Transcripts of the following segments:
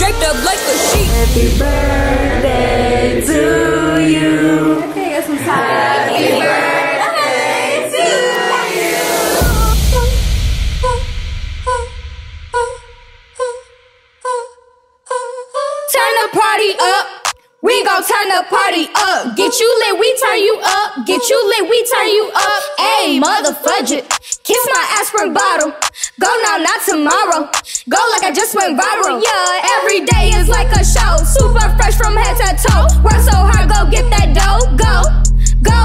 Happy birthday to you. Okay, get some time. Happy birthday to you. Turn the party up. We gon' turn the party up. Get you lit, we turn you up. Get you lit, we turn you up. Ayy, motherfudge it. Kiss my aspirin bottle. Go now, not tomorrow. Go like I just went viral. Yeah, every day is like a show. Super fresh from head to toe. Work so hard, go get that dough. Go, go.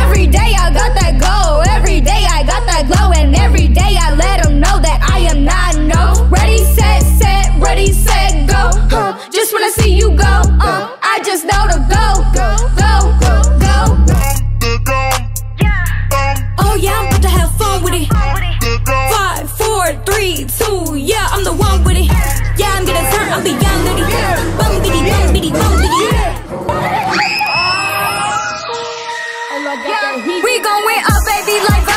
Every day I got that go. Every day I got that glow. And every day I let them know that I am not no. Ready, set, set, ready, set, go. Just wanna see you go. Uh, I just know to go, go, go, go, go. three, two, yeah, I'm the one with it. Yeah, I'm gonna turn, I'm the young lady. Bum bitty, bum bitty, bum bitty. Oh we gon' win up, baby, like